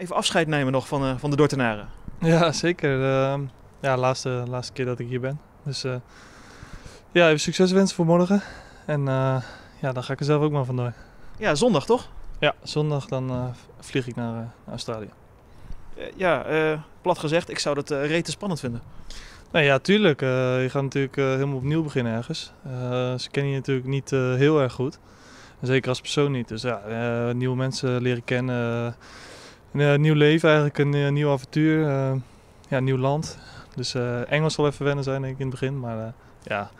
Even afscheid nemen nog van, uh, van de Dordtenaren. Ja, zeker. Uh, ja, laatste, laatste keer dat ik hier ben. Dus uh, ja, even succes wensen voor morgen. En ja, dan ga ik er zelf ook maar vandoor. Ja, zondag toch? Ja, zondag dan vlieg ik naar, Australië. ja, plat gezegd, ik zou dat rete spannend vinden. Nee, ja, tuurlijk. je gaat natuurlijk helemaal opnieuw beginnen ergens. ze kennen je natuurlijk niet heel erg goed. Zeker als persoon niet. Dus ja, nieuwe mensen leren kennen een nieuw leven eigenlijk, een, een nieuw avontuur, uh, ja, een nieuw land. Dus uh, Engels zal even wennen zijn denk ik in het begin, maar uh, ja,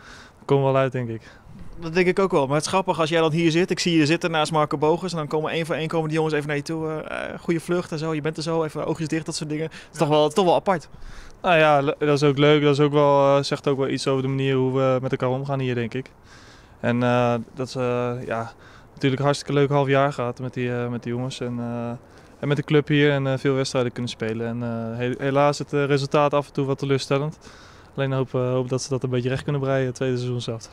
komen we wel uit denk ik. Dat denk ik ook wel. Maar het is grappig als jij dan hier zit. Ik zie je zitten naast Marco Bogus. En dan komen één voor één komen die jongens even naar je toe. goede vlucht en zo. Je bent er zo, even oogjes dicht, dat soort dingen. Het is toch wel, toch wel apart. Nou ja, dat is ook leuk. Dat is ook wel, zegt ook wel iets over de manier hoe we met elkaar omgaan hier, denk ik. En dat is ja, natuurlijk hartstikke leuk half jaar gehad met die, met die jongens. En, en met de club hier en uh, veel wedstrijden kunnen spelen. En uh, helaas het uh, resultaat af en toe wat teleurstellend. Alleen hoop, hoop dat ze dat een beetje recht kunnen breien het tweede seizoen zelf.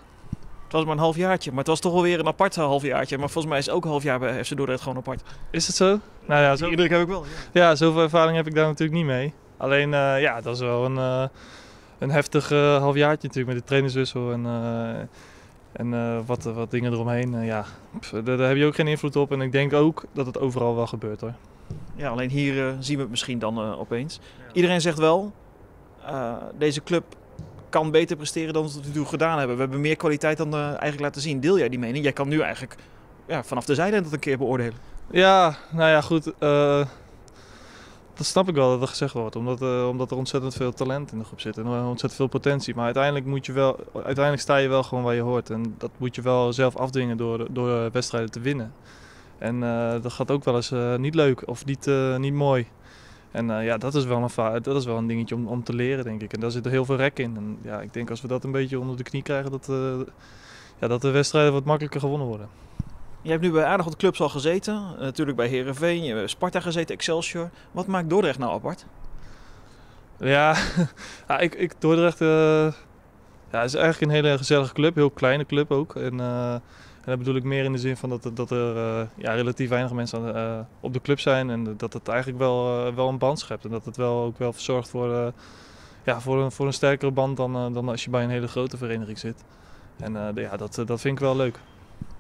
Het was maar een halfjaartje, maar het was toch wel weer een apart halfjaartje. Maar volgens mij is ook een half jaar bij FC Dordrecht gewoon apart. Is het zo? Nou ja, zo... Die indruk heb ik wel. Ja. ja, zoveel ervaring heb ik daar natuurlijk niet mee. Alleen ja, dat is wel een, een heftig halfjaartje natuurlijk met de trainerswissel en en uh, wat, wat dingen eromheen. Uh, ja, daar, daar, heb je ook geen invloed op. En ik denk ook dat het overal wel gebeurt hoor. Ja, alleen hier uh, zien we het misschien dan opeens. Ja. Iedereen zegt wel, deze club kan beter presteren dan we tot nu toe gedaan hebben. We hebben meer kwaliteit dan eigenlijk laten zien. Deel jij die mening? Jij kan nu eigenlijk ja, vanaf de zijde dat een keer beoordelen. Ja, nou ja, goed dat snap ik wel dat er gezegd wordt. Omdat, uh, omdat er ontzettend veel talent in de groep zit en ontzettend veel potentie. Maar uiteindelijk, moet je wel, uiteindelijk sta je wel gewoon waar je hoort. En dat moet je wel zelf afdwingen door, door wedstrijden te winnen. En uh, dat gaat ook wel eens uh, niet leuk of niet, niet mooi. En ja, dat is wel een, dat is wel een dingetje om, om te leren, denk ik. En daar zit er heel veel rek in. En ja, ik denk als we dat een beetje onder de knie krijgen, dat, ja, dat de wedstrijden wat makkelijker gewonnen worden. Je hebt nu bij aardig wat clubs al gezeten. Natuurlijk bij Herenveen, je hebt Sparta gezeten, Excelsior. Wat maakt Dordrecht nou apart? Ja, ja ik, ik Dordrecht ja, is eigenlijk een hele gezellige club, heel kleine club ook. En, en dat bedoel ik meer in de zin van dat, dat er uh, ja, relatief weinig mensen aan, op de club zijn. En dat het eigenlijk wel, wel een band schept. En dat het wel, ook wel zorgt voor, ja, voor, een, voor een sterkere band dan, dan als je bij een hele grote vereniging zit. En ja, dat, dat vind ik wel leuk.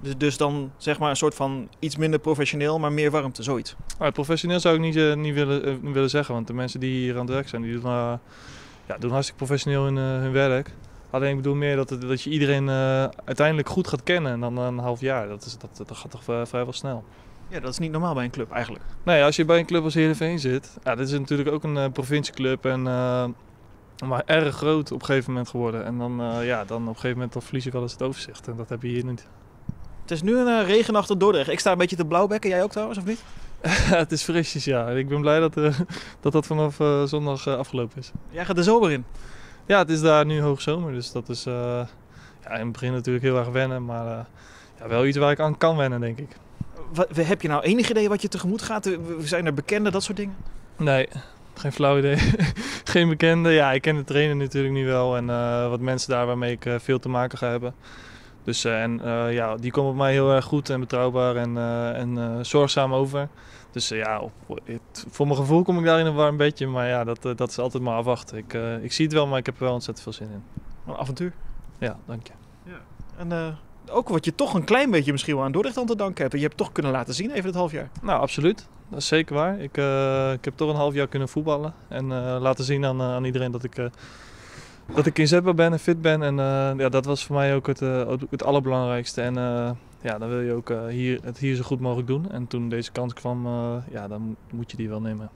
Dus, dus dan zeg maar een soort van iets minder professioneel, maar meer warmte, zoiets. Professioneel zou ik niet, uh, niet willen, uh, willen zeggen, want de mensen die hier aan het werk zijn, die doen, uh, ja, doen hartstikke professioneel hun, hun werk. Alleen ik bedoel meer dat, het, dat je iedereen uiteindelijk goed gaat kennen en dan een half jaar. Dat, is, dat, dat gaat toch vrijwel snel. Ja, dat is niet normaal bij een club eigenlijk. Nee, als je bij een club als Heerenveen zit, ja, dit is natuurlijk ook een provincieclub en maar erg groot op een gegeven moment geworden. En dan, ja, dan op een gegeven moment dan verlies je wel eens het overzicht en dat heb je hier niet. Het is nu een regenachtig Dordrecht. Ik sta een beetje te blauwbekken. Jij ook trouwens, of niet? het is frisjes, ja. Ik ben blij dat dat, dat vanaf zondag afgelopen is. Jij gaat de zomer in? Ja, het is daar nu hoogzomer. Dus dat is ja, in het begin natuurlijk heel erg wennen. Maar ja, wel iets waar ik aan kan wennen, denk ik. Wat, heb je nou enig idee wat je tegemoet gaat? We zijn er bekenden, dat soort dingen? Nee, geen flauw idee. geen bekende. Ja, ik ken de trainer natuurlijk nu wel. En wat mensen daar waarmee ik veel te maken ga hebben. Dus uh, en, uh, ja, die komt op mij heel erg goed en betrouwbaar en, uh, en zorgzaam over. Dus ja, op, het, voor mijn gevoel kom ik daar in een warm bedje. Maar ja, dat, dat is altijd maar afwachten. Ik, ik zie het wel, maar ik heb er wel ontzettend veel zin in. Een avontuur? Ja, dank je. Ja. En ook wat je toch een klein beetje misschien wel aan Dordrecht aan te danken hebt. Je hebt toch kunnen laten zien even het half jaar. Nou, absoluut. Dat is zeker waar. Ik, ik heb toch een half jaar kunnen voetballen. En laten zien aan, aan iedereen dat ik dat ik inzetbaar ben en fit ben. En uh, ja, dat was voor mij ook het, uh, het allerbelangrijkste. En uh, ja, dan wil je ook hier, het hier zo goed mogelijk doen. En toen deze kans kwam, ja, dan moet je die wel nemen.